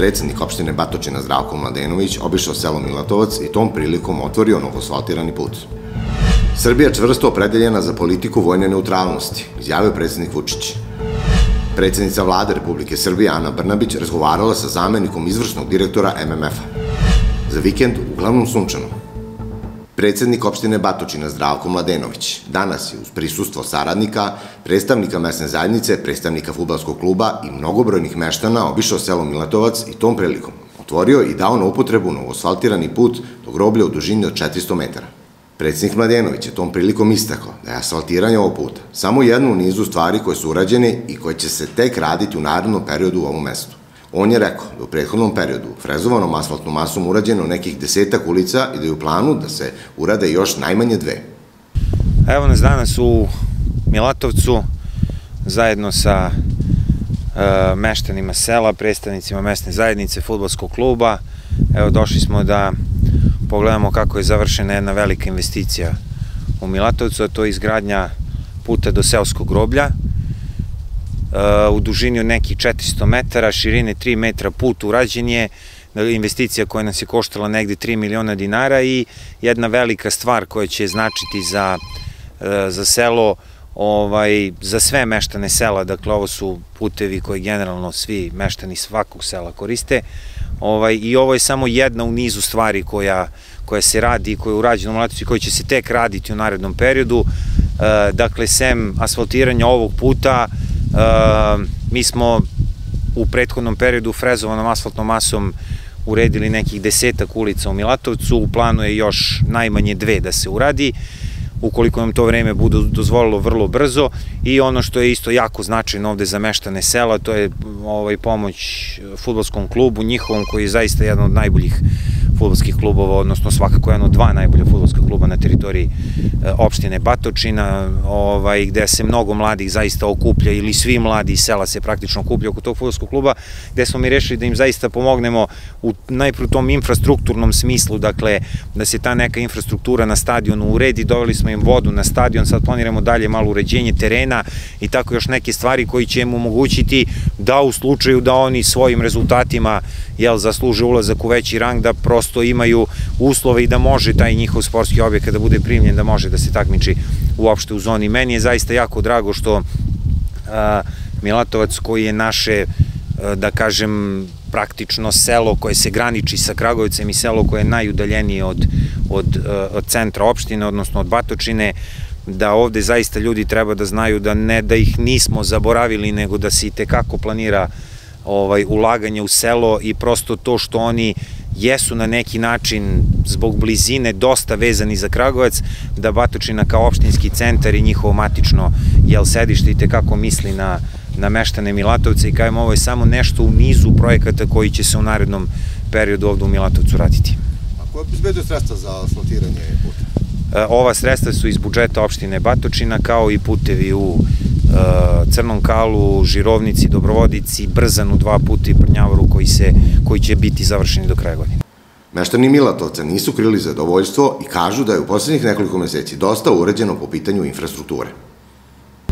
predsednik opštine Batočina Zdravko Mladenović obišao selo Milatovac i tom prilikom otvorio novosvaltirani put. Srbija čvrsto opredeljena za politiku vojne neutralnosti, izjavio predsednik Vučić. Predsednica vlade Republike Srbije Ana Brnabić razgovarala sa zamenikom izvršnog direktora MMF-a. Za vikend uglavnom sunčano. Predsednik opštine Batočina Zdravko Mladenović danas je uz prisustvo saradnika, predstavnika mesne zajednice, predstavnika futbalskog kluba i mnogobrojnih meštana obišao selo Milatovac i tom prilikom otvorio i dao na upotrebu novosfaltirani put do groblja u dužini od 400 metara. Predsednik Mladenović je tom prilikom istakao da je asfaltiranje ovog puta samo jedno u nizu stvari koje su urađene i koje će se tek raditi u narednom periodu u ovom mestu. On je rekao da u prethodnom periodu frezovanom asfaltnom masom urađeno nekih desetak ulica i da je u planu da se urade još najmanje dve. Evo nas danas u Milatovcu zajedno sa e, meštanima sela, predstavnicima mesne zajednice, futbolskog kluba. Evo došli smo da pogledamo kako je završena jedna velika investicija u Milatovcu, a to je izgradnja puta do seoskog groblja u dužini od nekih 400 metara, širine 3 metra put urađen je, investicija koja nas je koštala negde 3 miliona dinara i jedna velika stvar koja će značiti za, e, za selo, ovaj, za sve meštane sela, dakle ovo su putevi koji generalno svi meštani svakog sela koriste, ovaj, i ovo je samo jedna u nizu stvari koja, koja se radi, koja je urađena u Mlatici, koja će se tek raditi u narednom periodu, e, dakle, sem asfaltiranja ovog puta, mi smo u prethodnom periodu frezovanom asfaltnom masom uredili nekih desetak ulica u Milatovcu, u planu je još najmanje dve da se uradi, ukoliko nam to vreme bude dozvolilo vrlo brzo. I ono što je isto jako značajno ovde za meštane sela, to je ovaj pomoć futbolskom klubu njihovom koji je zaista jedan od najboljih futbolskih klubova, odnosno svakako jedan od dva najbolja futbolska teritoriji e, opštine Batočina, ovaj, gde se mnogo mladih zaista okuplja ili svi mladi iz sela se praktično okuplja oko tog futbolskog kluba, gde smo mi rešili da im zaista pomognemo u najpru tom infrastrukturnom smislu, dakle da se ta neka infrastruktura na stadionu uredi, doveli smo im vodu na stadion, sad planiramo dalje malo uređenje terena i tako još neke stvari koji će im omogućiti da u slučaju da oni svojim rezultatima jel, zasluže ulazak u veći rang, da prosto imaju uslove i da može taj njihov sportski objekat da bude primljen, da može da se takmiči uopšte u zoni. Meni je zaista jako drago što Milatovac koji je naše, da kažem, praktično selo koje se graniči sa Kragovicem i selo koje je najudaljenije od, od, od centra opštine, odnosno od Batočine, da ovde zaista ljudi treba da znaju da ne da ih nismo zaboravili, nego da se i tekako planira ovaj, ulaganje u selo i prosto to što oni jesu na neki način zbog blizine dosta vezani za Kragovac, da Batočina kao opštinski centar i njihovo matično jel sedište i tekako misli na, na meštane Milatovca i kajem ovo je samo nešto u nizu projekata koji će se u narednom periodu ovde u Milatovcu raditi. A ko je sredstva za asfaltiranje puta? E, ova sredstva su iz budžeta opštine Batočina kao i putevi u e, Crnom kalu, Žirovnici, Dobrovodici, Brzanu dva puta i Prnjavoru koji, se, koji će biti završeni do kraja godine. Meštani Milatovca nisu krili zadovoljstvo i kažu da je u poslednjih nekoliko meseci dosta uređeno po pitanju infrastrukture.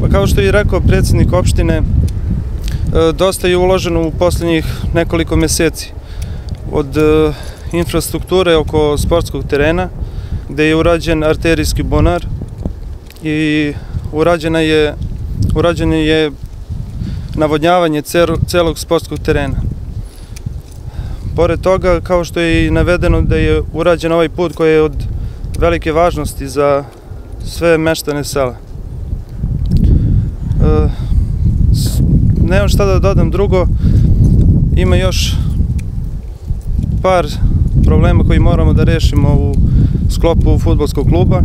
Pa kao što je rekao predsednik opštine, e, dosta je uloženo u poslednjih nekoliko meseci. Od infrastrukture oko sportskog terena, gde je urađen arterijski bunar i urađena je, urađeno je navodnjavanje celog sportskog terena. Pored toga, kao što je i navedeno da je urađen ovaj put koji je od velike važnosti za sve meštane sela. E, nemam šta da dodam drugo, ima još par problema koji moramo da rešimo u sklopu futbolskog kluba.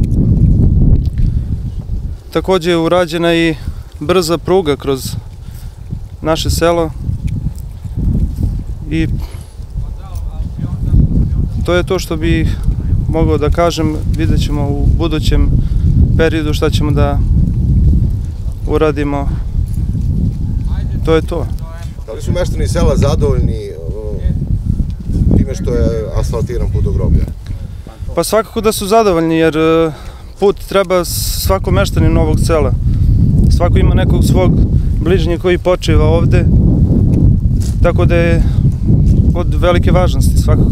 Takođe je urađena i brza pruga kroz naše selo i to je to što bih mogao da kažem, vidjet ćemo u budućem periodu šta ćemo da uradimo. To je to. Da li su meštani sela zadovoljni time što je asfaltiran put do groblja? Pa svakako da su zadovoljni jer e, put treba svako meštani novog sela. Svako ima nekog svog bližnje koji počeva ovde. Tako da je od velike važnosti svakako.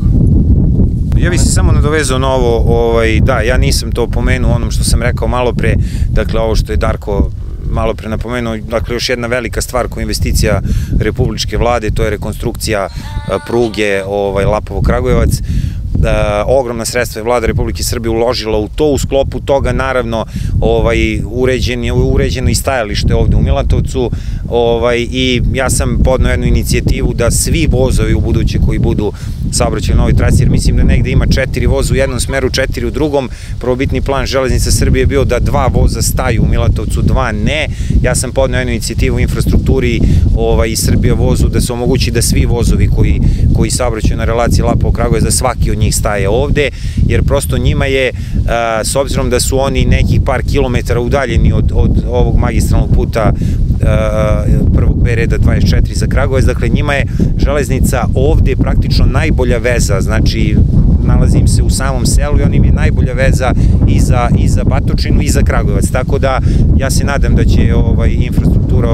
Ja bih se samo nadovezao na ovo, ovaj, da, ja nisam to pomenuo onom što sam rekao malo pre, dakle ovo što je Darko malo pre napomenuo, dakle još jedna velika stvar koja investicija republičke vlade, to je rekonstrukcija pruge ovaj, Lapovo-Kragujevac, da, ogromna sredstva je vlada Republike Srbije uložila u to, u sklopu toga naravno ovaj, uređen je, uređeno i stajalište ovde u Milatovcu ovaj, i ja sam podno jednu inicijativu da svi vozovi u buduće koji budu saobraćaju na ovoj trasi, jer mislim da negde ima četiri voza u jednom smeru, četiri u drugom. Probitni plan Železnice Srbije je bio da dva voza staju u Milatovcu, dva ne. Ja sam podneo jednu inicijativu u infrastrukturi ovaj, i Srbija vozu da se omogući da svi vozovi koji, koji saobraćaju na relaciji Lapo Kragovac, da svaki od njih staje ovde, jer prosto njima je, s obzirom da su oni nekih par kilometara udaljeni od, od ovog magistralnog puta prvog B reda 24 za Kragovac, dakle njima je železnica ovde praktično najbolja veza, znači nalazim se u samom selu i on im je najbolja veza i za, i za Batočinu i za Kragujevac, tako da ja se nadam da će ovaj, infrastruktura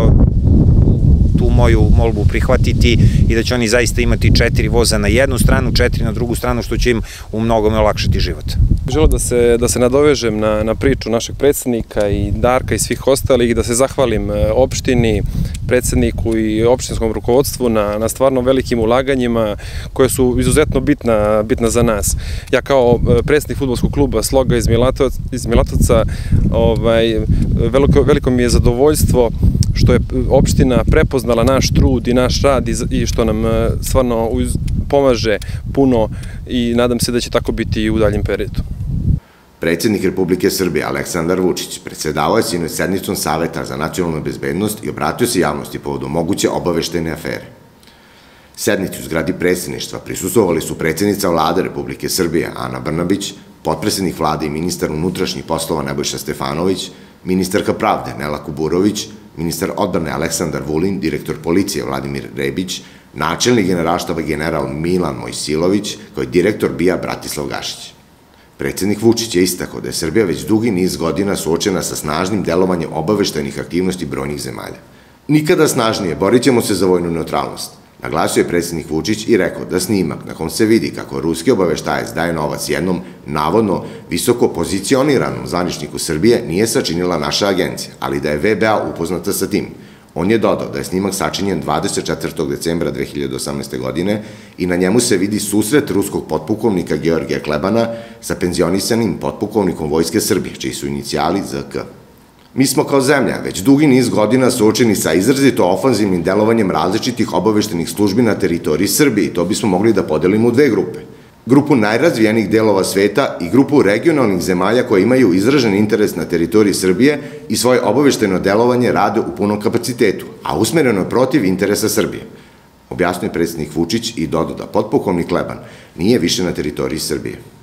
tu moju molbu prihvatiti i da će oni zaista imati četiri voza na jednu stranu, četiri na drugu stranu, što će im u mnogome olakšati život. Želo da se, da se nadovežem na, na priču našeg predsednika i Darka i svih ostalih, da se zahvalim e, opštini, predsedniku i opštinskom rukovodstvu na, na stvarno velikim ulaganjima koje su izuzetno bitna, bitna za nas. Ja kao e, predsednik futbolskog kluba Sloga iz, Milatovac, iz Milatovca ovaj, veliko, veliko mi je zadovoljstvo što je opština prepoznala naš trud i naš rad i što nam e, stvarno pomaže puno i nadam se da će tako biti i u daljem periodu. Predsednik Republike Srbije Aleksandar Vučić predsedavao je sinoć sednicom Saveta za nacionalnu bezbednost i obratio se javnosti povodom moguće obaveštene afere. Sednici u zgradi predsedništva prisustovali su predsednica vlade Republike Srbije Ana Brnabić, potpredsednik vlade i ministar unutrašnjih poslova Nebojša Stefanović, ministarka pravde Nela Kuburović, ministar odbrane Aleksandar Vulin, direktor policije Vladimir Rebić, načelnik generalštaba general Milan Mojsilović, kao i direktor BIA Bratislav Gašić. Predsednik Vučić je istakao da je Srbija već dugi niz godina suočena sa snažnim delovanjem obaveštajnih aktivnosti brojnih zemalja. Nikada snažnije borit ćemo se za vojnu neutralnost. Naglasio je predsednik Vučić i rekao da snimak na kom se vidi kako ruski obaveštajac daje novac jednom, navodno, visoko pozicioniranom zvaničniku Srbije nije sačinila naša agencija, ali da je VBA upoznata sa tim. On je dodao da je snimak sačinjen 24. decembra 2018. godine i na njemu se vidi susret ruskog potpukovnika Georgija Klebana sa penzionisanim potpukovnikom Vojske Srbije, čiji su inicijali ZK. Mi smo kao zemlja već dugi niz godina suočeni sa izrazito ofanzivnim delovanjem različitih obaveštenih službi na teritoriji Srbije i to bismo mogli da podelimo u dve grupe. Grupu najrazvijenijih delova sveta i grupu regionalnih zemalja koje imaju izražen interes na teritoriji Srbije i svoje obavešteno delovanje rade u punom kapacitetu, a usmereno protiv interesa Srbije. Objasnio predsednik Vučić i dodao da potpukovnik Leban nije više na teritoriji Srbije.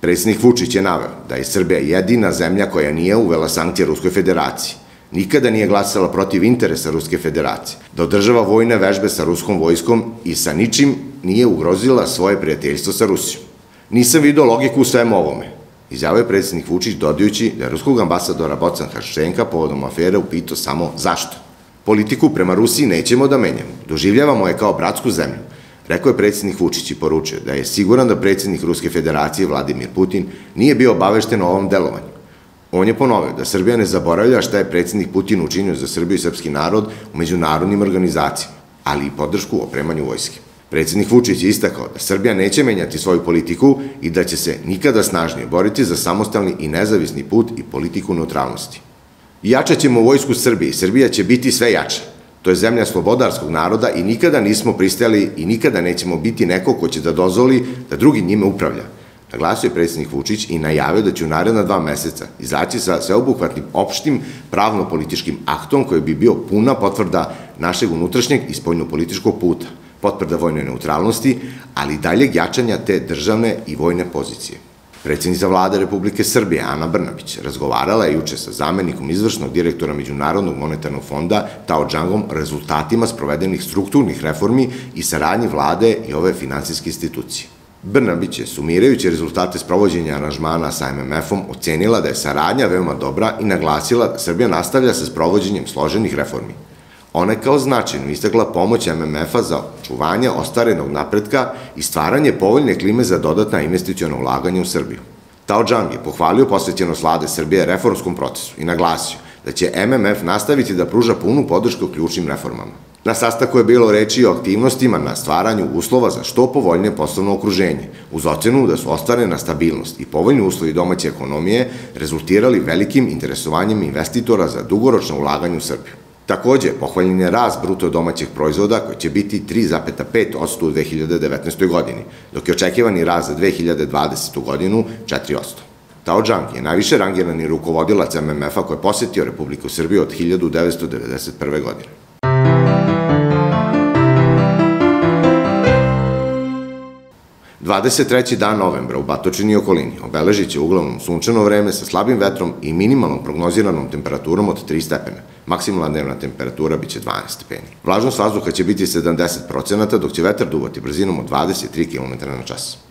Predsjednik Vučić je naveo da je Srbija jedina zemlja koja nije uvela sankcije Ruskoj federaciji, nikada nije glasala protiv interesa Ruske federacije, da održava vojne vežbe sa ruskom vojskom i sa ničim nije ugrozila svoje prijateljstvo sa Rusijom. Nisam vidio logiku u svemu ovome, izjavio je predsjednik Vučić dodajući da je ruskog ambasadora Bocan Haščenka povodom afere upito samo zašto. Politiku prema Rusiji nećemo da menjamo, doživljavamo je kao bratsku zemlju, Rekao je predsjednik Vučić i poručio da je siguran da predsjednik Ruske federacije Vladimir Putin nije bio obavešten o ovom delovanju. On je ponovio da Srbija ne zaboravlja šta je predsjednik Putin učinio za Srbiju i srpski narod u međunarodnim organizacijama, ali i podršku u opremanju vojske. Predsjednik Vučić je istakao da Srbija neće menjati svoju politiku i da će se nikada snažnije boriti za samostalni i nezavisni put i politiku neutralnosti. Jačaćemo vojsku Srbije i Srbija će biti sve jača. To je zemlja slobodarskog naroda i nikada nismo pristali i nikada nećemo biti neko ko će da dozvoli da drugi njime upravlja. Naglasio je predsjednik Vučić i najavio da će u naredna dva meseca izaći sa sveobuhvatnim opštim pravno-političkim aktom koji bi bio puna potvrda našeg unutrašnjeg i spoljno-političkog puta, potvrda vojne neutralnosti, ali i daljeg jačanja te državne i vojne pozicije. Predsednica vlade Republike Srbije, Ana Brnabić, razgovarala je juče sa zamenikom izvršnog direktora Međunarodnog monetarnog fonda Tao Džangom rezultatima sprovedenih strukturnih reformi i saradnji vlade i ove finansijske institucije. Brnabić je, sumirajući rezultate sprovođenja aranžmana sa MMF-om, ocenila da je saradnja veoma dobra i naglasila da Srbija nastavlja sa sprovođenjem složenih reformi. Ona je kao značajno istakla pomoć MMF-a za očuvanje ostarenog napretka i stvaranje povoljne klime za dodatna investicijona ulaganja u Srbiju. Tao Džang je pohvalio posvećenost vlade Srbije reformskom procesu i naglasio da će MMF nastaviti da pruža punu podršku ključnim reformama. Na sastaku je bilo reči o aktivnostima na stvaranju uslova za što povoljnije poslovno okruženje, uz ocenu da su ostvarena stabilnost i povoljni uslovi domaće ekonomije rezultirali velikim interesovanjem investitora za dugoročno ulaganje u Srbiju. Takođe, pohvaljen je rast bruto domaćeg proizvoda koji će biti 3,5% u 2019. godini, dok je očekivani rast za 2020. godinu 4%. Tao Džang je najviše rangirani rukovodilac MMF-a koji je posetio Republiku Srbiju od 1991. godine. 23. dan novembra u Batočini i okolini obeležit će uglavnom sunčano vreme sa slabim vetrom i minimalnom prognoziranom temperaturom od 3 stepena. Maksimalna dnevna temperatura biće 12 stepeni. Vlažnost vazduha će biti 70%, dok će vetar duvati brzinom od 23 km na čas.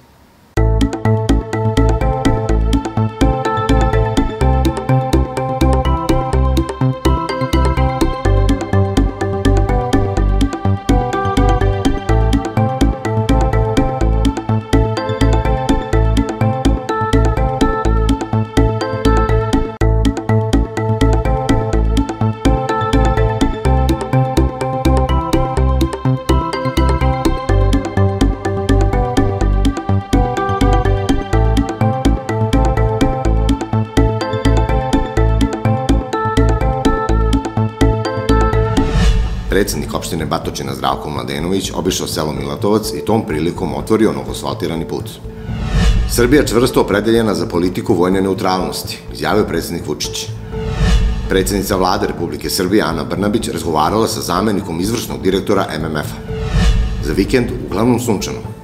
Predsednik opštine Batočina Zdravko Mladenović obišao selo Milatovac i tom prilikom otvorio novosvaltirani put. Srbija čvrsto opredeljena za politiku vojne neutralnosti, izjavio predsednik Vučić. Predsednica vlade Republike Srbije Ana Brnabić razgovarala sa zamenikom izvršnog direktora MMF-a. Za vikend uglavnom sunčano,